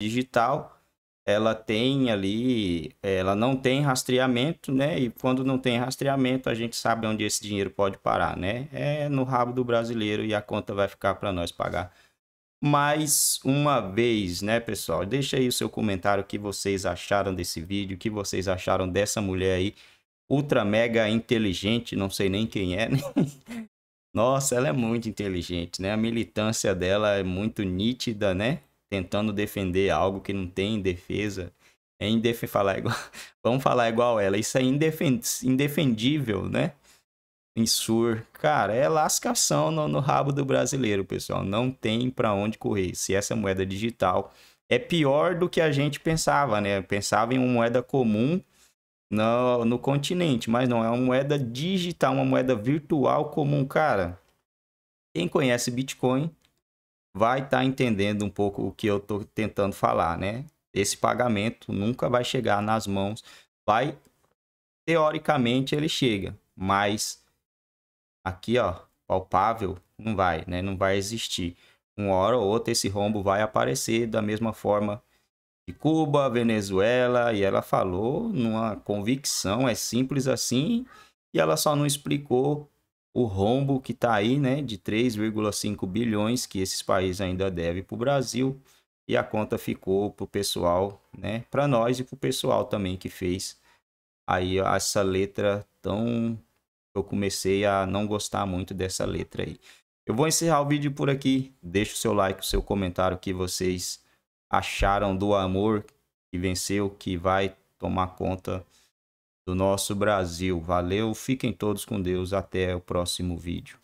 digital, ela tem ali, ela não tem rastreamento, né? E quando não tem rastreamento, a gente sabe onde esse dinheiro pode parar, né? É no rabo do brasileiro e a conta vai ficar para nós pagar. Mais uma vez, né, pessoal? Deixa aí o seu comentário o que vocês acharam desse vídeo, o que vocês acharam dessa mulher aí, ultra mega inteligente, não sei nem quem é, né? Nossa, ela é muito inteligente, né? A militância dela é muito nítida, né? Tentando defender algo que não tem defesa. É indef... falar igual... Vamos falar igual ela. Isso é indefend... indefendível, né? Insur. Cara, é lascação no, no rabo do brasileiro, pessoal. Não tem para onde correr. Se essa moeda digital é pior do que a gente pensava, né? Pensava em uma moeda comum no, no continente, mas não é uma moeda digital, uma moeda virtual comum, cara. Quem conhece Bitcoin vai estar tá entendendo um pouco o que eu estou tentando falar, né? Esse pagamento nunca vai chegar nas mãos, vai teoricamente ele chega, mas aqui, ó, palpável não vai, né? Não vai existir. Uma hora ou outra esse rombo vai aparecer da mesma forma de Cuba, Venezuela, e ela falou numa convicção, é simples assim, e ela só não explicou o rombo que está aí, né, de 3,5 bilhões que esses países ainda devem para o Brasil e a conta ficou para o pessoal, né, para nós e para o pessoal também que fez aí essa letra tão eu comecei a não gostar muito dessa letra aí. Eu vou encerrar o vídeo por aqui. Deixe o seu like, o seu comentário que vocês acharam do amor que venceu, que vai tomar conta do nosso Brasil. Valeu, fiquem todos com Deus. Até o próximo vídeo.